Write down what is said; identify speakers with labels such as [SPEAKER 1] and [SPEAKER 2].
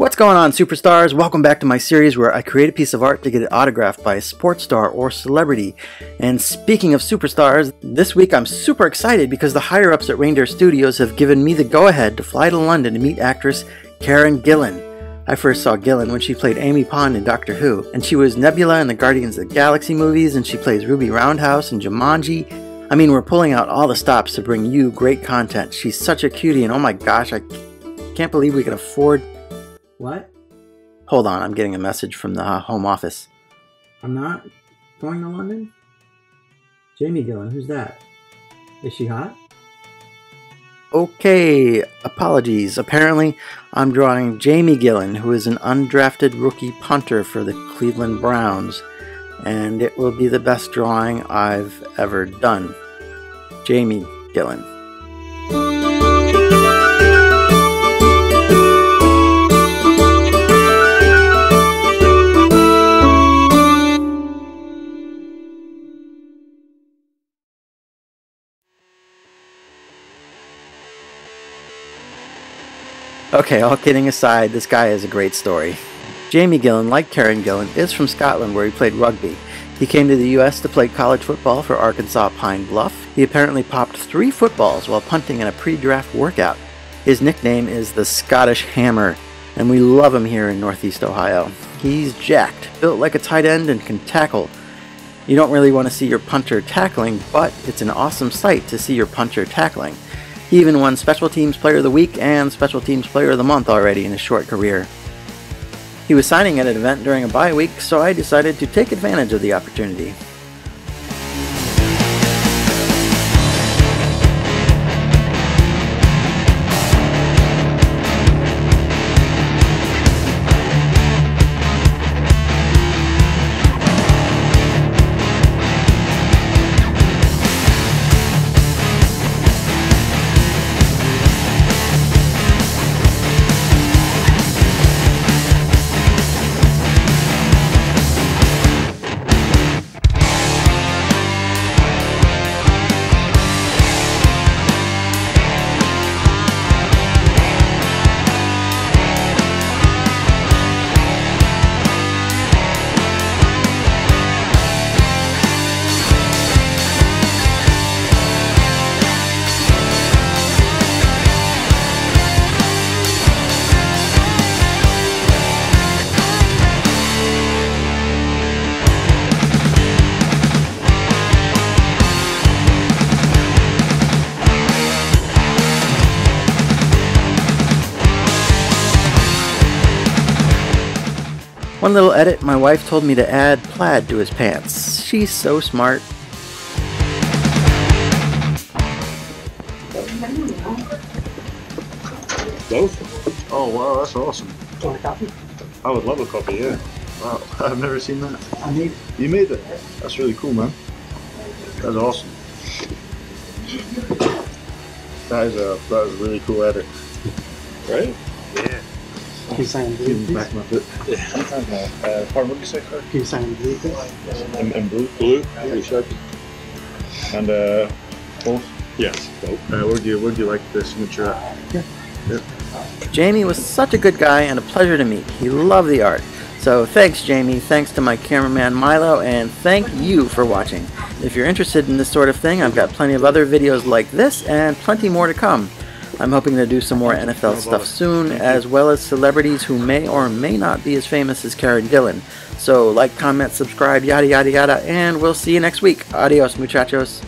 [SPEAKER 1] What's going on, superstars? Welcome back to my series where I create a piece of art to get it autographed by a sports star or celebrity. And speaking of superstars, this week I'm super excited because the higher ups at Reindeer Studios have given me the go ahead to fly to London to meet actress Karen Gillan. I first saw Gillan when she played Amy Pond in Doctor Who, and she was Nebula in the Guardians of the Galaxy movies, and she plays Ruby Roundhouse in Jumanji. I mean, we're pulling out all the stops to bring you great content. She's such a cutie, and oh my gosh, I can't believe we can afford what? Hold on, I'm getting a message from the uh, home office. I'm not going to London? Jamie Gillan, who's that? Is she hot? Okay, apologies. Apparently, I'm drawing Jamie Gillan, who is an undrafted rookie punter for the Cleveland Browns, and it will be the best drawing I've ever done. Jamie Gillan. Okay, all kidding aside, this guy has a great story. Jamie Gillan, like Karen Gillan, is from Scotland where he played rugby. He came to the U.S. to play college football for Arkansas Pine Bluff. He apparently popped three footballs while punting in a pre-draft workout. His nickname is the Scottish Hammer, and we love him here in Northeast Ohio. He's jacked, built like a tight end, and can tackle. You don't really want to see your punter tackling, but it's an awesome sight to see your punter tackling. He even won Special Teams Player of the Week and Special Teams Player of the Month already in his short career. He was signing at an event during a bye week, so I decided to take advantage of the opportunity. One little edit, my wife told me to add plaid to his pants. She's so smart.
[SPEAKER 2] Both? Oh wow, that's awesome.
[SPEAKER 3] Do you want a copy?
[SPEAKER 2] I would love a copy, yeah. Wow, I've never seen that.
[SPEAKER 3] I made
[SPEAKER 2] You made it. That's really cool, man. That's awesome. That is a that is a really cool edit. Right? Yeah.
[SPEAKER 3] Can you sign blue,
[SPEAKER 2] Even
[SPEAKER 3] please?
[SPEAKER 2] back my foot. Uh, pardon, what did you say, sir?
[SPEAKER 3] Can you sign blue, please?
[SPEAKER 2] And, and blue? Blue? Yeah. Sharp. And uh, both? Yes, both. Uh, where do you where do you like the signature at?
[SPEAKER 1] Jamie was such a good guy and a pleasure to meet. He loved the art. So thanks Jamie, thanks to my cameraman Milo, and thank you for watching. If you're interested in this sort of thing, I've got plenty of other videos like this and plenty more to come. I'm hoping to do some more NFL stuff soon, as well as celebrities who may or may not be as famous as Karen Gillan. So like, comment, subscribe, yada yada yada, and we'll see you next week. Adios muchachos.